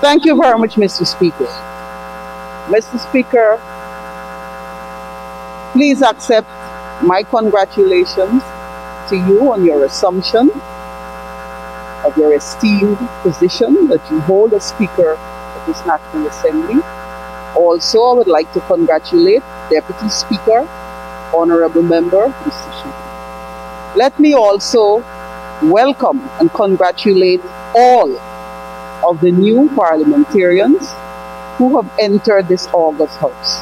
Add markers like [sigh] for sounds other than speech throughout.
Thank you very much, Mr. Speaker. Mr. Speaker, please accept my congratulations to you on your assumption of your esteemed position that you hold as Speaker of this National Assembly. Also, I would like to congratulate Deputy Speaker, Honorable Member, Mr. Shuman. Let me also welcome and congratulate all of the new parliamentarians who have entered this August House.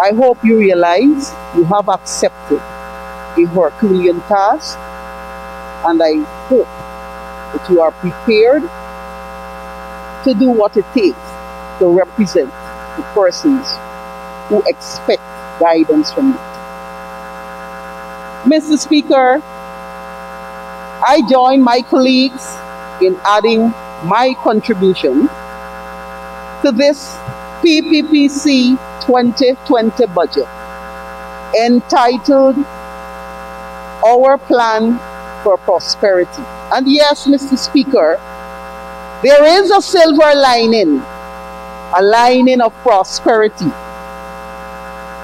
I hope you realize you have accepted a Herculean task, and I hope that you are prepared to do what it takes to represent the persons who expect guidance from you. Mr. Speaker, I join my colleagues in adding my contribution to this PPPC 2020 budget entitled Our Plan for Prosperity. And yes, Mr. Speaker, there is a silver lining, a lining of prosperity.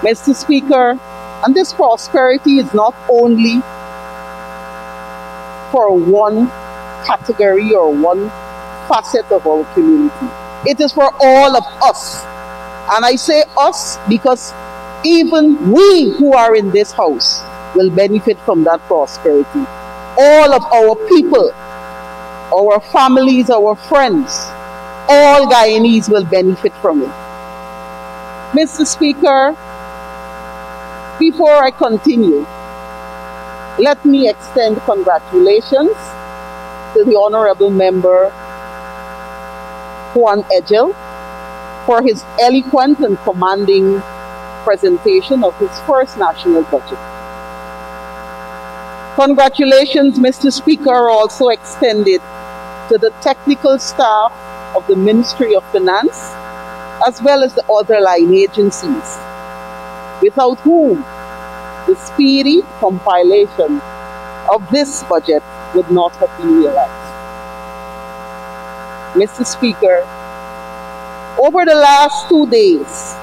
Mr. Speaker, and this prosperity is not only for one category or one facet of our community. It is for all of us. And I say us because even we who are in this house will benefit from that prosperity. All of our people, our families, our friends, all Guyanese will benefit from it. Mr. Speaker, before I continue, let me extend congratulations to the Honorable Member Juan Edghill for his eloquent and commanding presentation of his first national budget. Congratulations, Mr. Speaker, are also extended to the technical staff of the Ministry of Finance, as well as the other line agencies, without whom the speedy compilation of this budget would not have been realized. Mr. Speaker, over the last two days,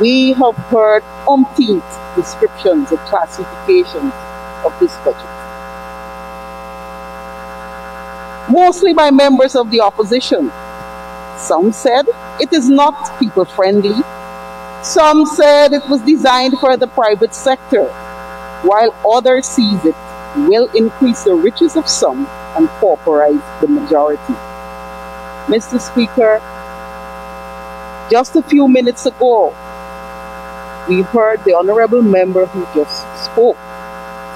we have heard umpteen descriptions and classifications of this budget. Mostly by members of the opposition. Some said it is not people friendly. Some said it was designed for the private sector, while others sees it will increase the riches of some and pauperize the majority. Mr. Speaker, just a few minutes ago, we heard the honorable member who just spoke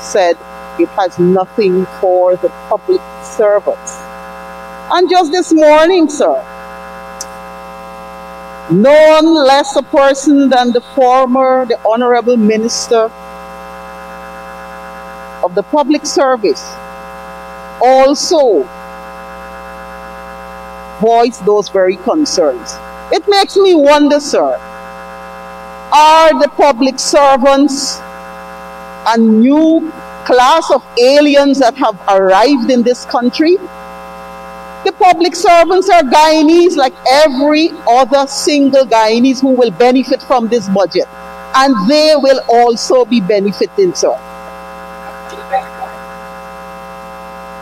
said it has nothing for the public servants. And just this morning, sir, none less a person than the former, the honorable minister of the public service also voiced those very concerns. It makes me wonder, sir, are the public servants a new class of aliens that have arrived in this country? The public servants are Guyanese like every other single Guyanese who will benefit from this budget. And they will also be benefiting, sir.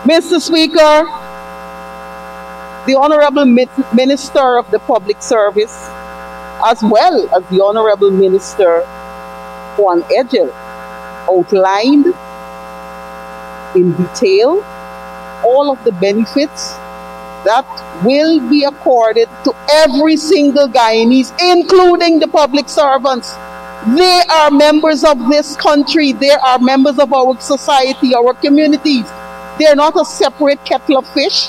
Mr. Speaker, the Honorable Minister of the Public Service, as well as the Honorable Minister Juan Edghill, outlined in detail all of the benefits that will be accorded to every single Guyanese, including the public servants. They are members of this country. They are members of our society, our communities. They are not a separate kettle of fish.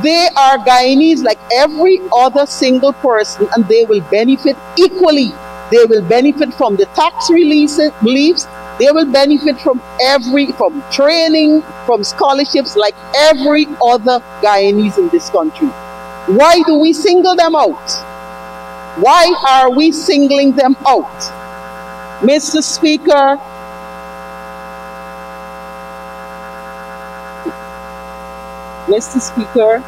They are Guyanese like every other single person and they will benefit equally. They will benefit from the tax releases, reliefs. They will benefit from every, from training, from scholarships like every other Guyanese in this country. Why do we single them out? Why are we singling them out? Mr. Speaker, Mr. Speaker,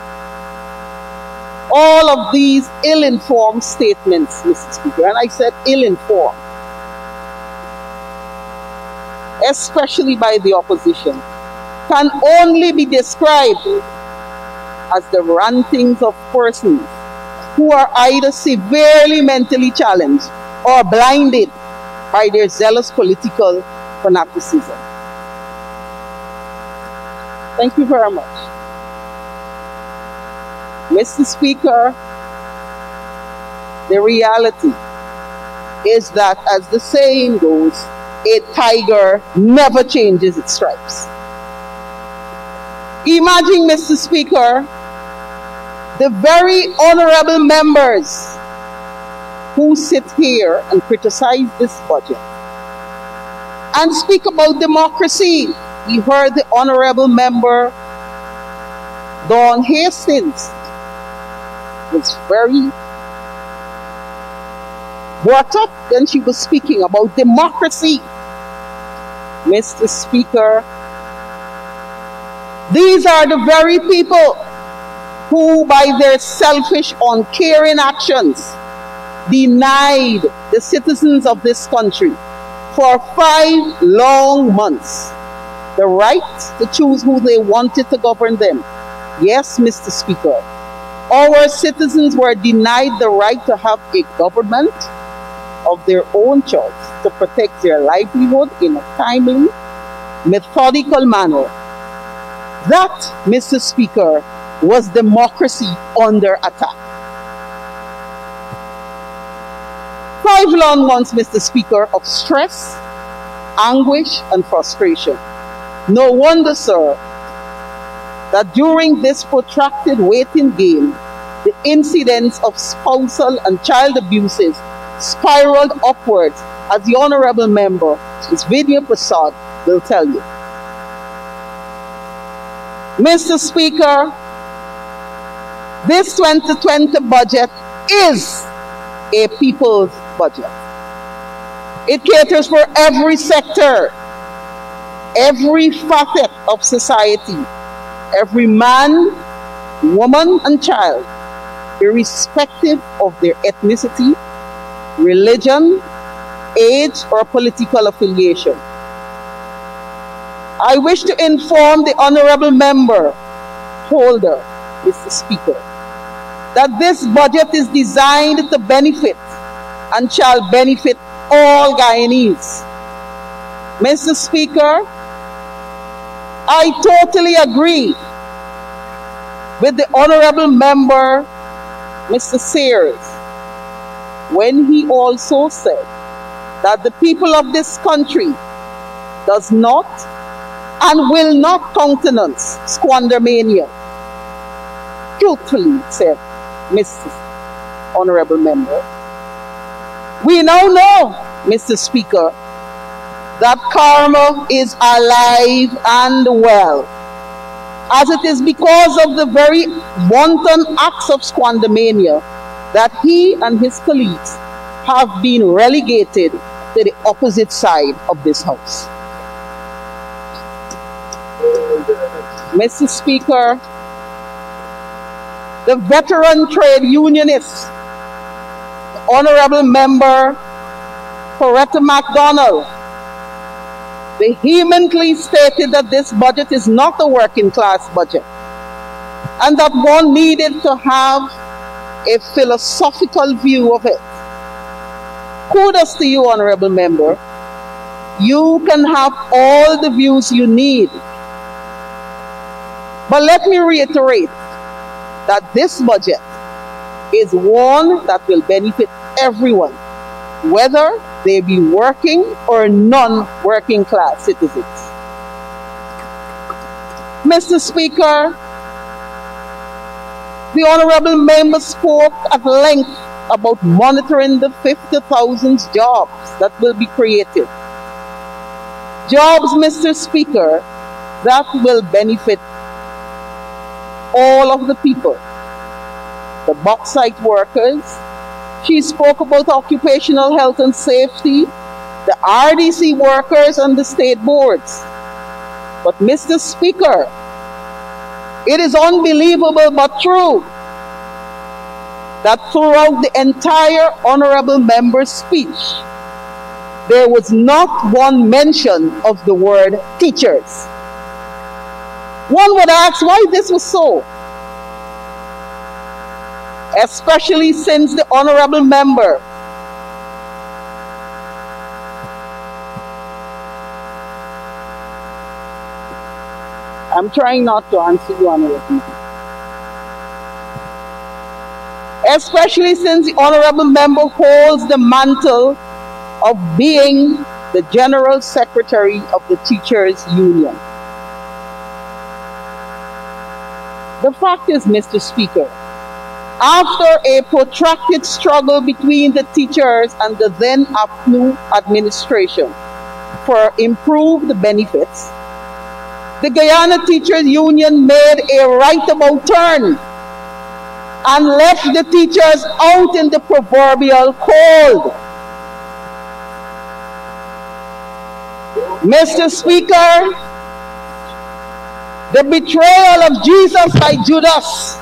all of these ill-informed statements, Mr. Speaker, and I said ill-informed, especially by the opposition, can only be described as the rantings of persons who are either severely mentally challenged or blinded by their zealous political fanaticism. Thank you very much. Mr. Speaker, the reality is that, as the saying goes, a tiger never changes its stripes. Imagine, Mr. Speaker, the very honorable members who sit here and criticize this budget and speak about democracy. We heard the honorable member Dawn Hastings was very brought up when she was speaking about democracy. Mr. Speaker, these are the very people who, by their selfish, uncaring actions, denied the citizens of this country for five long months the right to choose who they wanted to govern them. Yes, Mr. Speaker, our citizens were denied the right to have a government of their own choice to protect their livelihood in a timely, methodical manner that, Mr. Speaker, was democracy under attack. Five long months, Mr. Speaker, of stress, anguish, and frustration. No wonder, sir, that during this protracted waiting game, the incidents of spousal and child abuses spiraled upwards, as the Honorable Member, Ms. Vindhya Persaud, will tell you. Mr. Speaker, this 2020 budget is a people's budget. It caters for every sector, every facet of society, every man, woman, and child, irrespective of their ethnicity, religion, age, or political affiliation. I wish to inform the honorable member holder, Mr. Speaker, that this budget is designed to benefit and shall benefit all Guyanese. Mr. Speaker, I totally agree with the honorable member, Mr. Sears, when he also said that the people of this country does not and will not countenance squandermania. Truthfully said Mr. Honorable Member. We now know, Mr. Speaker, that karma is alive and well, as it is because of the very wanton acts of squandermania that he and his colleagues have been relegated to the opposite side of this house. Mr. Speaker, the veteran trade unionist, the Honorable Member Coretta McDonald, vehemently stated that this budget is not a working class budget and that one needed to have a philosophical view of it. Kudos to you, Honorable Member. You can have all the views you need but let me reiterate that this budget is one that will benefit everyone, whether they be working or non-working class citizens. Mr. Speaker, the Honorable Member spoke at length about monitoring the 50,000 jobs that will be created. Jobs, Mr. Speaker, that will benefit all of the people. The bauxite workers. She spoke about occupational health and safety, the RDC workers and the state boards. But Mr. Speaker, it is unbelievable but true that throughout the entire honorable member's speech, there was not one mention of the word teachers. One would ask why this was so, especially since the honorable member I'm trying not to answer you, Honorable Especially since the Honorable Member holds the mantle of being the General Secretary of the Teachers Union. The fact is, Mr. Speaker, after a protracted struggle between the teachers and the then APNU administration for improved benefits, the Guyana Teachers Union made a right about turn and left the teachers out in the proverbial cold. Mr. Speaker, the betrayal of Jesus by Judas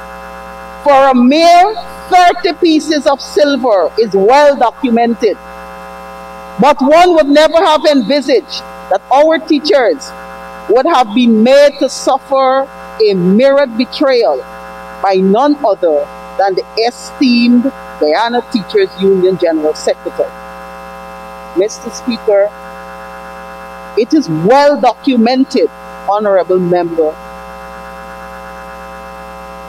for a mere 30 pieces of silver is well documented. But one would never have envisaged that our teachers would have been made to suffer a mirrored betrayal by none other than the esteemed Guyana Teachers Union General Secretary. Mr. Speaker, it is well documented, Honorable Member,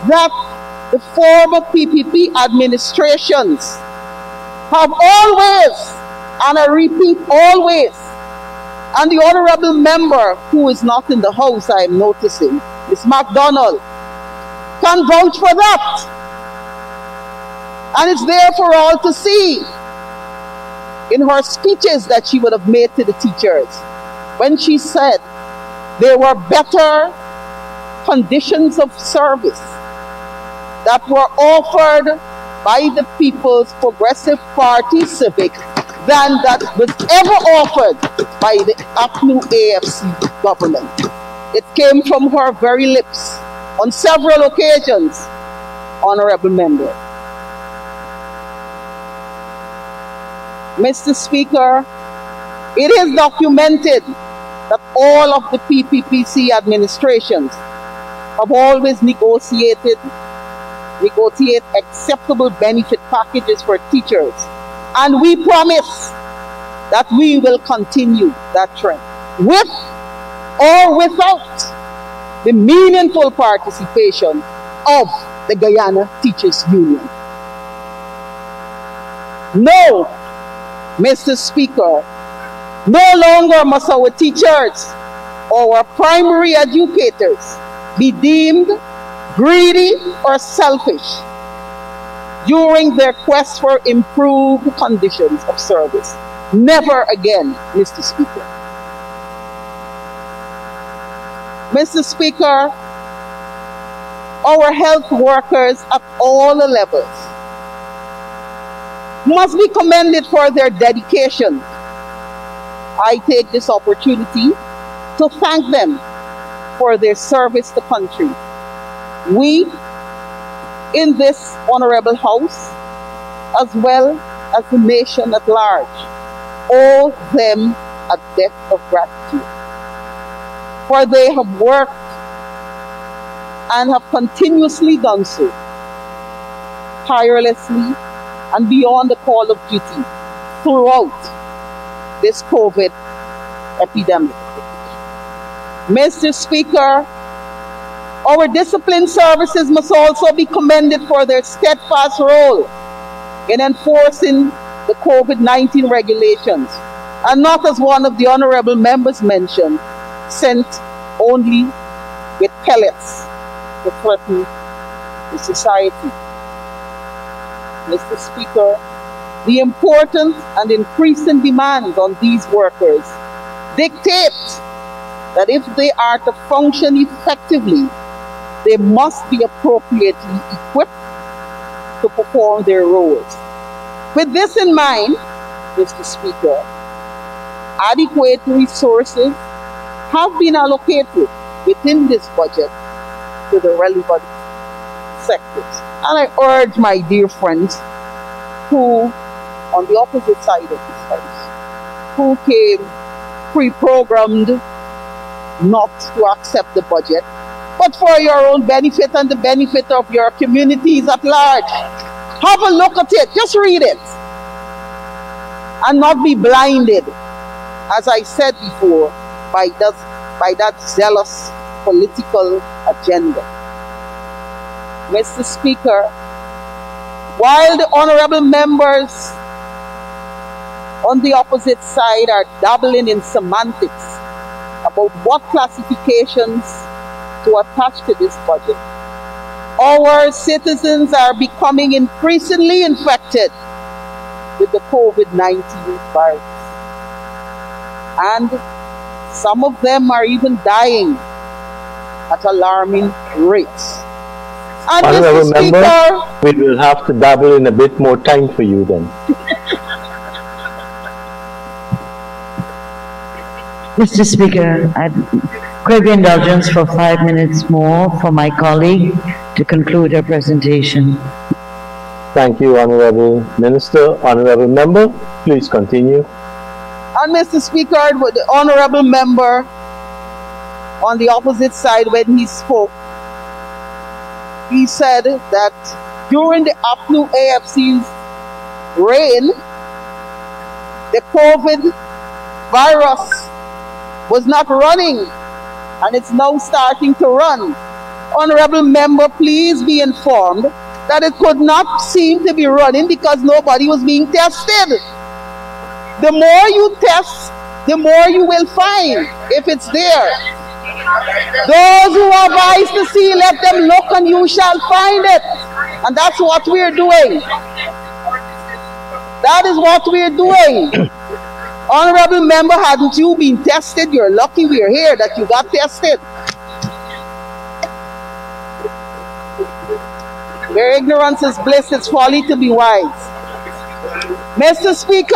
that the former PPP administrations have always, and I repeat, always, and the honorable member who is not in the house, I am noticing, Miss McDonald, can vouch for that. And it's there for all to see in her speeches that she would have made to the teachers when she said there were better conditions of service that were offered by the People's Progressive Party Civic than that was ever offered by the APNU AFC government. It came from her very lips on several occasions, Honorable Member. Mr. Speaker, it is documented that all of the PPPC administrations have always negotiated negotiate acceptable benefit packages for teachers and we promise that we will continue that trend with or without the meaningful participation of the Guyana Teachers Union. No, Mr. Speaker, no longer must our teachers or our primary educators be deemed greedy or selfish during their quest for improved conditions of service. Never again, Mr. Speaker. Mr. Speaker, our health workers at all levels must be commended for their dedication. I take this opportunity to thank them for their service to country. We in this honorable house, as well as the nation at large, owe them a debt of gratitude. For they have worked and have continuously done so, tirelessly and beyond the call of duty throughout this COVID epidemic. Mr. Speaker, our discipline services must also be commended for their steadfast role in enforcing the COVID-19 regulations and not as one of the honorable members mentioned, sent only with pellets to threaten the society. Mr. Speaker, the important and increasing demands on these workers dictate that if they are to function effectively they must be appropriately equipped to perform their roles. With this in mind, Mr. Speaker, adequate resources have been allocated within this budget to the relevant sectors. And I urge my dear friends who, on the opposite side of this house, who came pre-programmed not to accept the budget, but for your own benefit and the benefit of your communities at large. Have a look at it, just read it. And not be blinded, as I said before, by that, by that zealous political agenda. Mr. Speaker, while the honorable members on the opposite side are dabbling in semantics about what classifications to attach to this budget, our citizens are becoming increasingly infected with the COVID-19 virus. And some of them are even dying at alarming rates. And Honorable Member, we will have to dabble in a bit more time for you then. Mr. Speaker, I'd crave your indulgence for five minutes more for my colleague to conclude her presentation. Thank you, Honorable Minister. Honorable Member, please continue. And Mr. Speaker, the Honorable Member on the opposite side when he spoke, he said that during the APNU AFC's reign, the COVID virus was not running and it's now starting to run. Honorable member, please be informed that it could not seem to be running because nobody was being tested. The more you test, the more you will find if it's there. Those who have eyes to see, let them look and you shall find it. And that's what we're doing. That is what we're doing. Honorable member, hadn't you been tested? You're lucky we're here that you got tested. Where ignorance is bliss, it's folly to be wise. Mr. Speaker,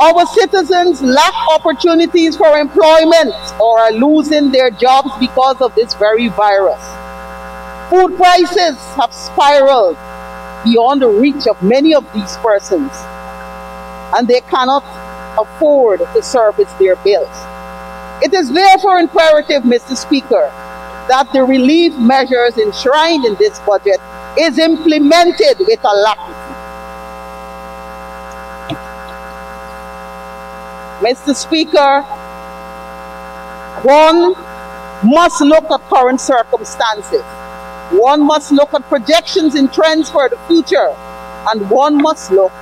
our citizens lack opportunities for employment or are losing their jobs because of this very virus. Food prices have spiraled beyond the reach of many of these persons and they cannot afford to service their bills. It is therefore imperative, Mr. Speaker, that the relief measures enshrined in this budget is implemented with alacrity. Mr. Speaker, one must look at current circumstances. One must look at projections and trends for the future. And one must look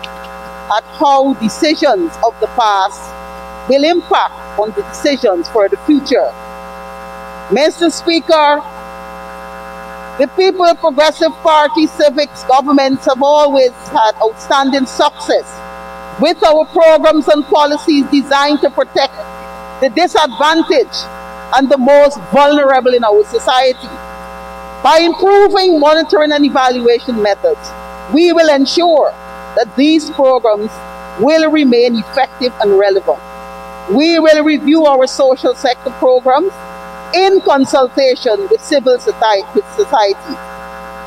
at how decisions of the past will impact on the decisions for the future. Mr. Speaker, the People Progressive Party civics governments have always had outstanding success with our programs and policies designed to protect the disadvantaged and the most vulnerable in our society. By improving monitoring and evaluation methods, we will ensure that these programs will remain effective and relevant. We will review our social sector programs in consultation with civil society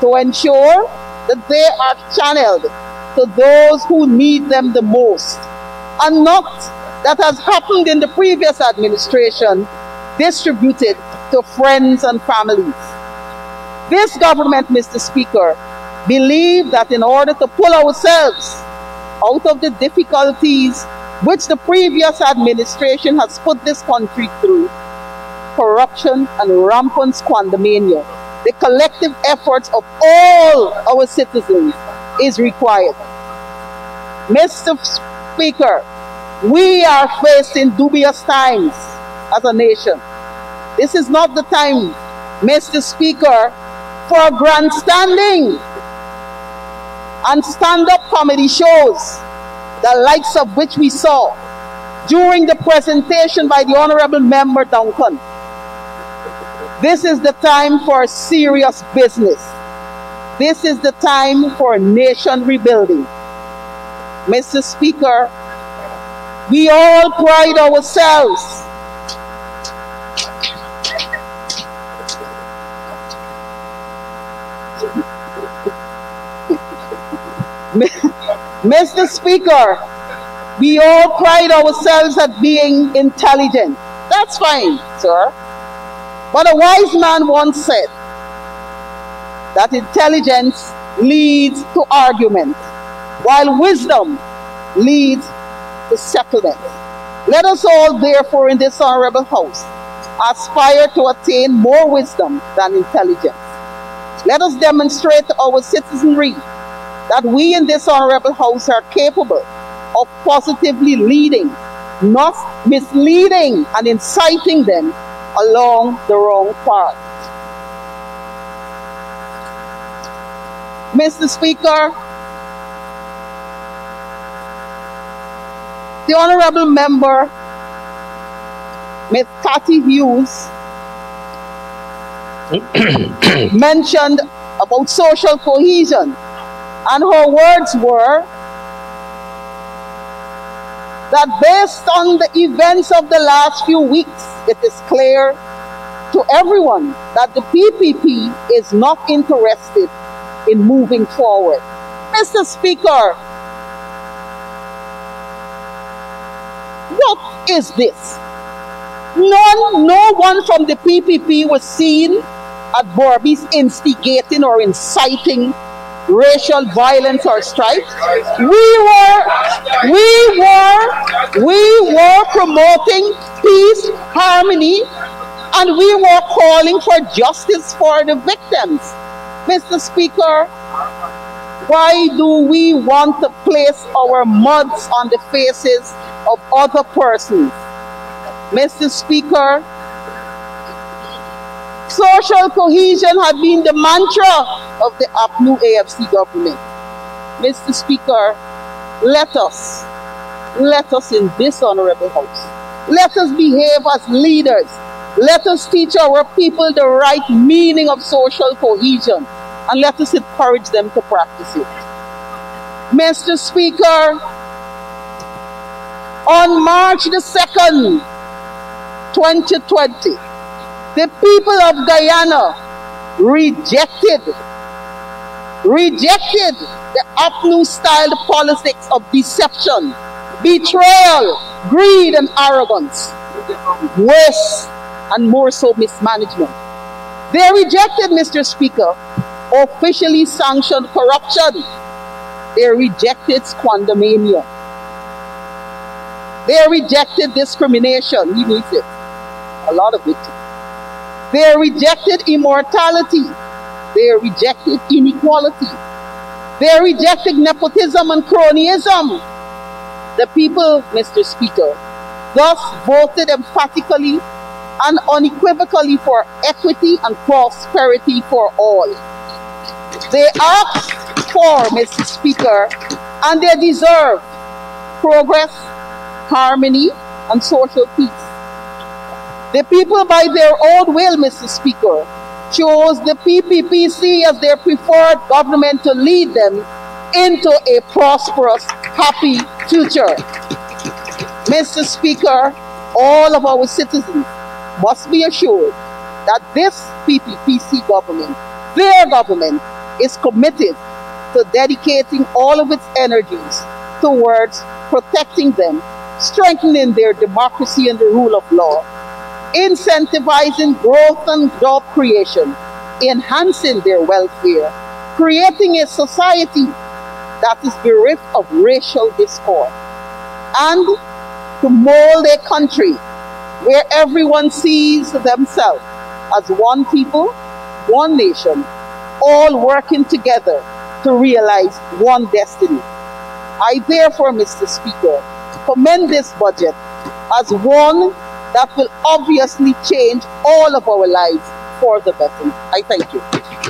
to ensure that they are channeled to those who need them the most and not that has happened in the previous administration distributed to friends and families. This government, Mr. Speaker, believe that in order to pull ourselves out of the difficulties which the previous administration has put this country through, corruption and rampant squandermania, the collective efforts of all our citizens is required. Mr. Speaker, we are facing dubious times as a nation. This is not the time, Mr. Speaker, for grandstanding and stand-up comedy shows, the likes of which we saw during the presentation by the Honorable Member Duncan. This is the time for serious business. This is the time for nation rebuilding. Mr. Speaker, we all pride ourselves [laughs] Mr. Speaker, we all pride ourselves at being intelligent. That's fine, sir. But a wise man once said that intelligence leads to argument, while wisdom leads to settlement. Let us all, therefore, in this honorable house, aspire to attain more wisdom than intelligence. Let us demonstrate our citizenry that we in this honorable house are capable of positively leading, not misleading and inciting them along the wrong path. Mr. Speaker, the honorable member, Ms. Cathy Hughes, [coughs] mentioned about social cohesion and her words were that based on the events of the last few weeks, it is clear to everyone that the PPP is not interested in moving forward. Mr. Speaker, what is this? None, no one from the PPP was seen at Berbice instigating or inciting racial violence or strife. We were, we were, we were promoting peace, harmony, and we were calling for justice for the victims. Mr. Speaker, why do we want to place our muds on the faces of other persons? Mr. Speaker, social cohesion has been the mantra of the APNU AFC government. Mr. Speaker, let us, let us in this honorable house, let us behave as leaders. Let us teach our people the right meaning of social cohesion and let us encourage them to practice it. Mr. Speaker, on March the 2nd, 2020, the people of Guyana rejected rejected the APNU styled politics of deception, betrayal, greed, and arrogance. Worse and more so mismanagement. They rejected, Mr. Speaker, officially sanctioned corruption. They rejected squandermania. They rejected discrimination. He needs it. A lot of it. They rejected immortality. They rejected inequality. They rejected nepotism and cronyism. The people, Mr. Speaker, thus voted emphatically and unequivocally for equity and prosperity for all. They asked for, Mr. Speaker, and they deserve progress, harmony, and social peace. The people, by their own will, Mr. Speaker, chose the PPPC as their preferred government to lead them into a prosperous, happy future. Mr. Speaker, all of our citizens must be assured that this PPPC government, their government, is committed to dedicating all of its energies towards protecting them, strengthening their democracy and the rule of law, incentivizing growth and job creation, enhancing their welfare, creating a society that is bereft of racial discord, and to mold a country where everyone sees themselves as one people, one nation, all working together to realize one destiny. I therefore, Mr. Speaker, commend this budget as one that will obviously change all of our lives for the better. I thank you.